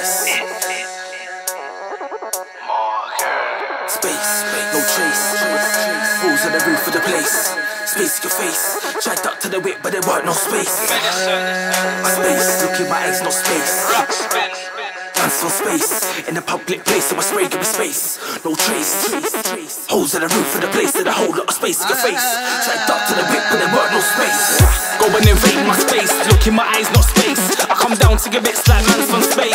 space. Space, no trace. Rules on the roof of the place. Space your face. Tried duck to the whip, but there weren't no space. Space, look in my eyes, no space. Hands on space. In a public place, so I spray give me space. No trace. Holes in the roof of the place, and a whole lot of space in your face. Tried duck to the whip, but there weren't no space. Go and invade my space. Look in my eyes, no space. I come down to give it like man's from space.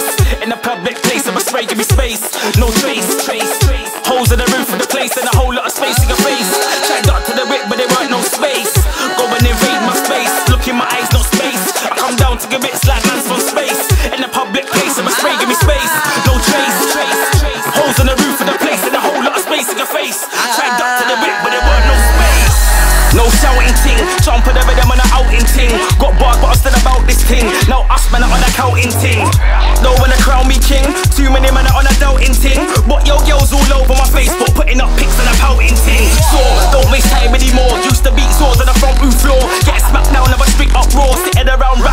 Ting. Now us man are on a counting ting. No one to crown me king. Too many men are on a doubting ting. But yo girls all over my Facebook, putting up pics and a pouting ting. So don't waste time anymore. Used to beat swords on the front roof floor. Get smacked now, never street uproar. Sitting around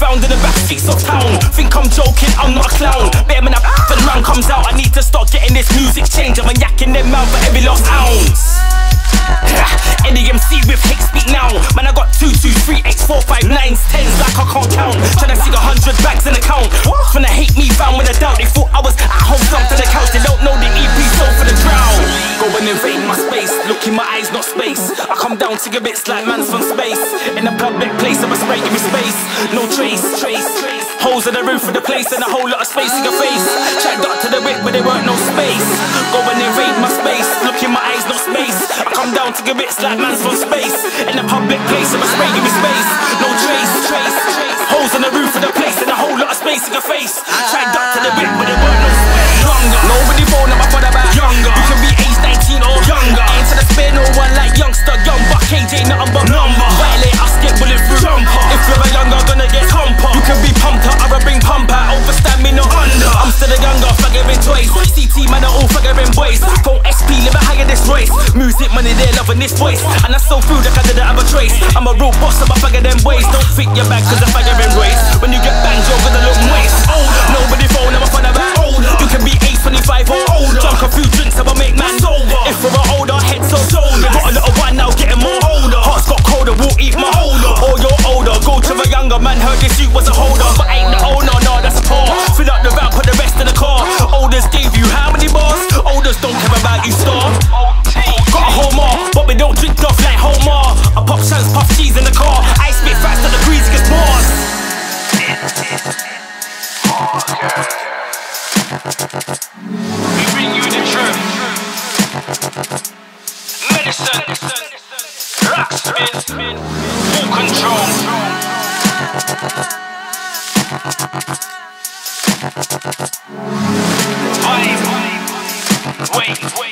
found in the back streets of town. Think I'm joking, I'm not a clown. Better when a and round comes out, I need to start getting this music change. I'm a yak in their mouth for every lost ounce. Any MC with hate speak now. Man, I got two, two, three, eights, four, five, nines, tens, like I can't count. Tryna see a hundred bags in the space. I come down to give bits like man's from space. In a public place, I'm a spray, give me space. No trace, trace, trace. Holes in the roof of the place and a whole lot of space in your face. Checked up to the whip, but there weren't no space. Go and invade my space. Look in my eyes, no space. I come down to give bits like man's from space. In a public place, I'm a spray, give me space. Music money, they're loving this voice. And I so through the didn't have a trace. I'm a real boss, I'm a fagger them ways. Don't fit your bag, cause I'm flaggering race. When We bring you the truth. Medison. Control.